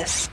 this.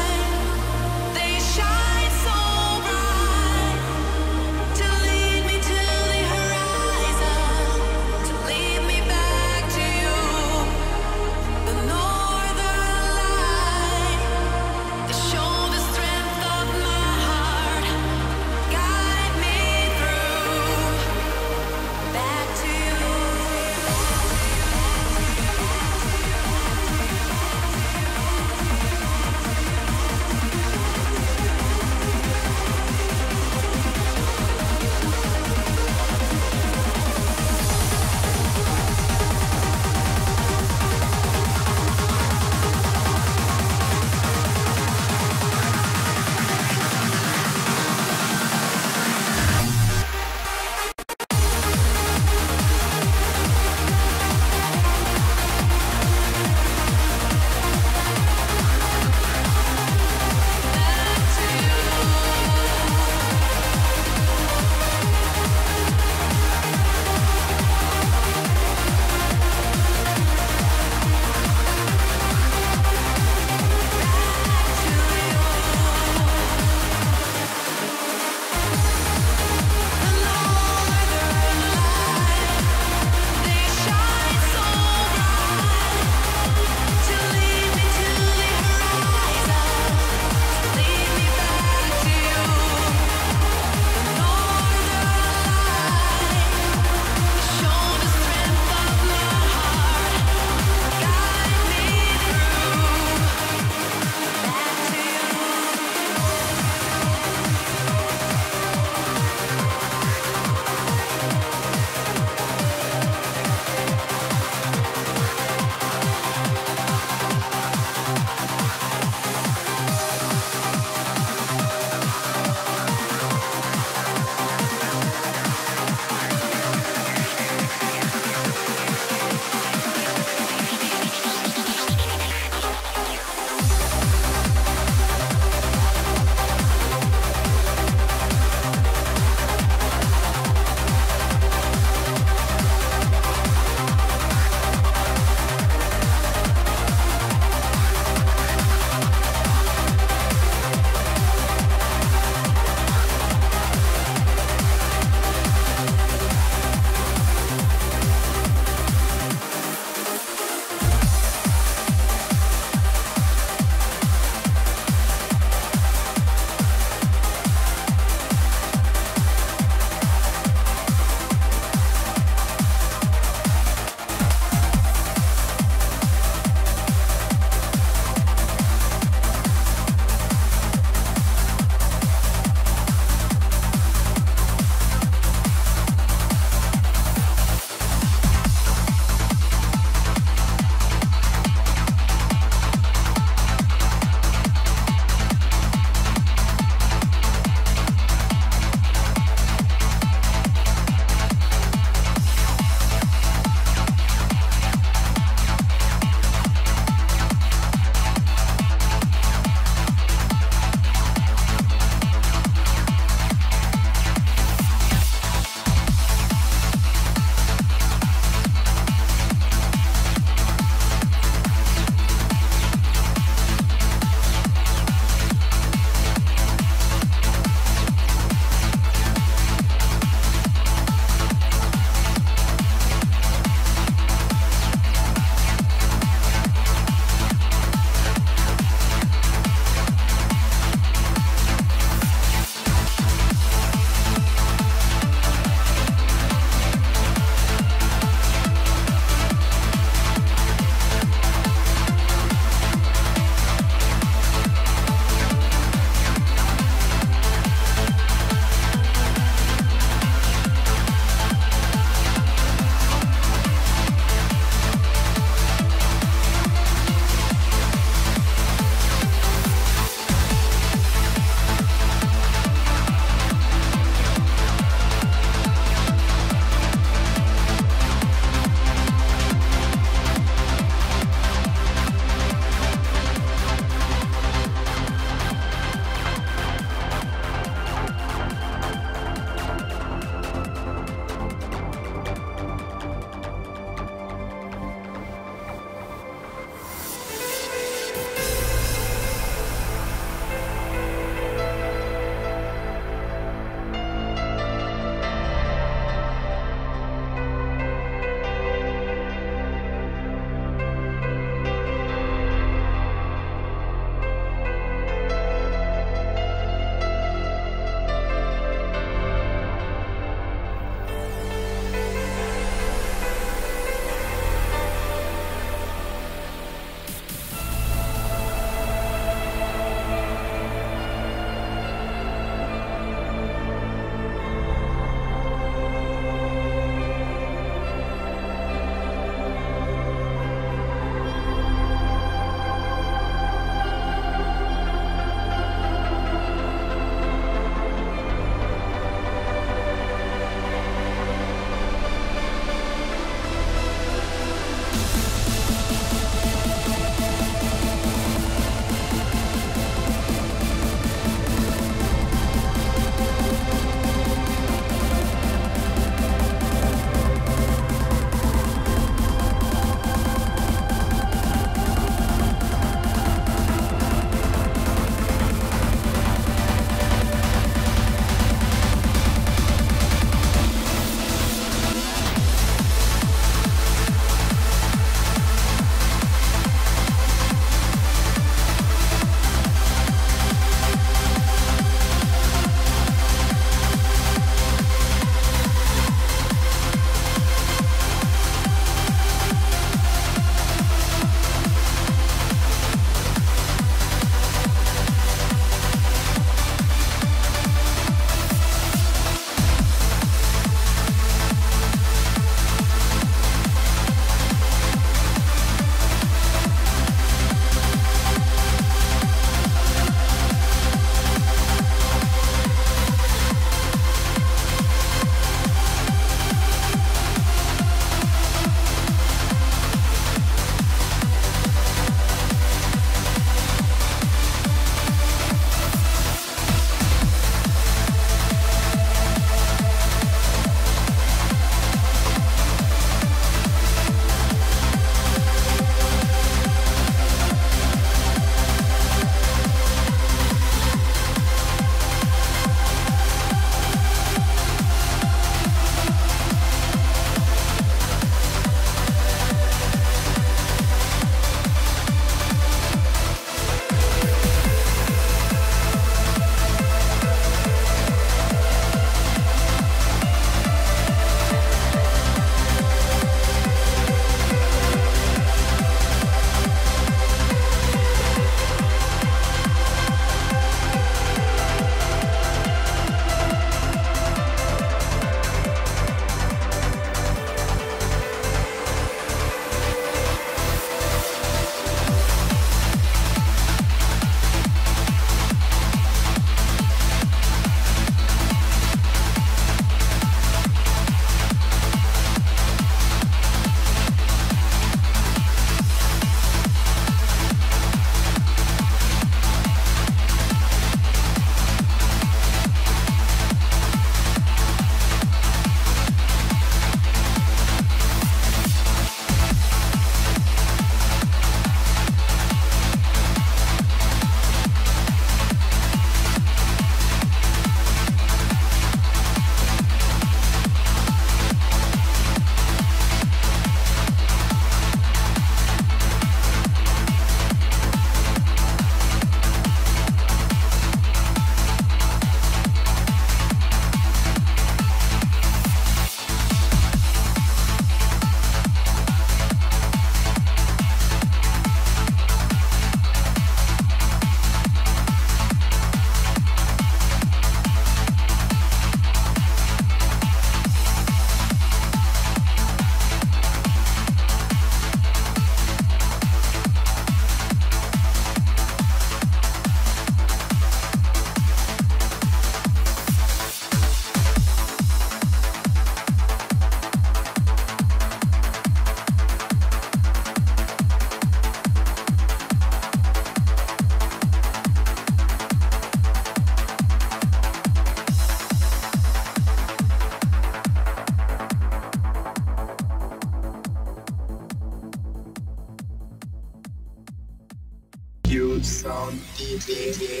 Yeah.